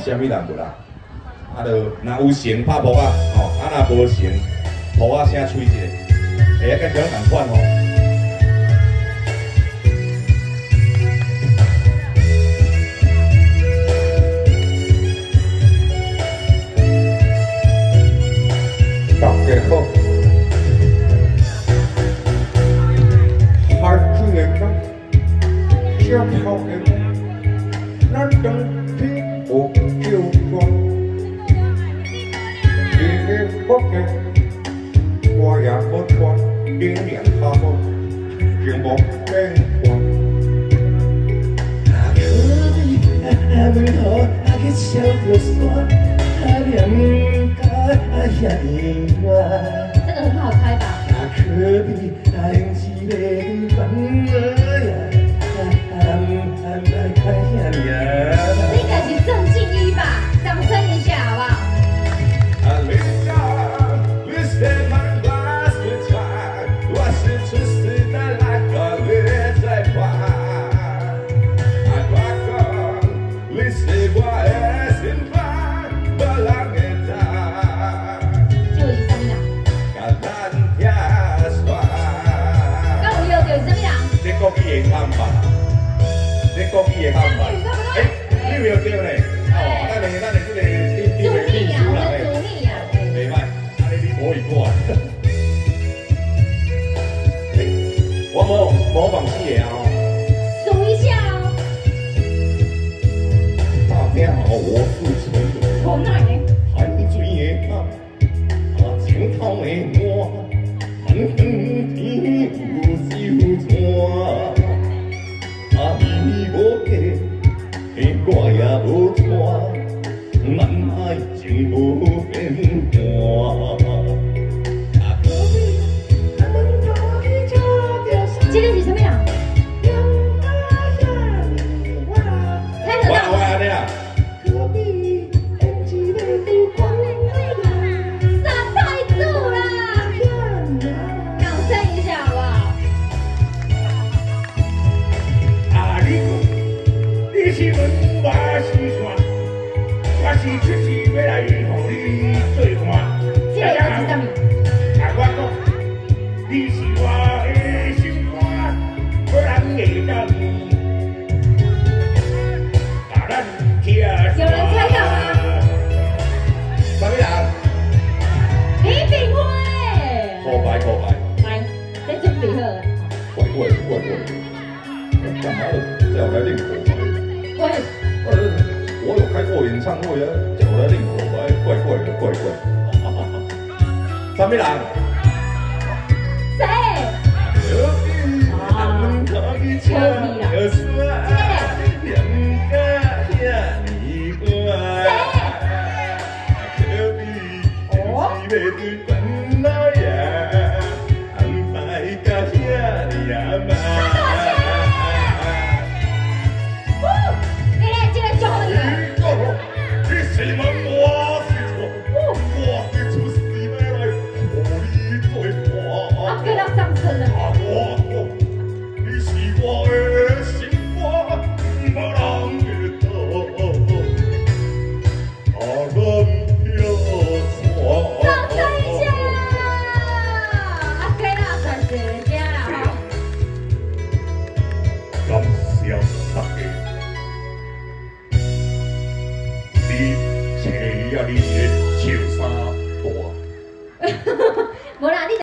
虾米人不啦？啊，就若有弦拍木啊，吼，啊若无弦，木啊声吹一下，会啊甲小共款吼。大家好，海水的港，小泡的穿，今年下好，情无变化。啊，可比啊，门口啊个笑着酸，啊两家啊遐尼远。这个很好猜吧？啊，可比啊，用一个房儿呀，啊啊啊你国语会喊吧？你国语会喊吧？哎，你有对咧？哦，咱的咱的这个这主个秘秘啊，我模模仿四个啊一下哦。大家好，我是陈伟。从哪里？海水的港，啊青头的我，远啊可比啊门口的这条山今天是什么人？猜得我到吗？我安尼啊，傻太子啦！掌声一下好不好？啊，是出世要来互你做伴。这个又是什么？啊，我讲，你是我的心肝，无人会当。啊，咱听有人猜到吗？什么人？李炳辉。来，再准备好了。怪怪怪怪，干嘛叫我来演唱会啊，叫我来练口白，怪怪的，怪怪的。什么人？谁？隔壁啊，门口的你切呀，你的笑衫大。无啦，你。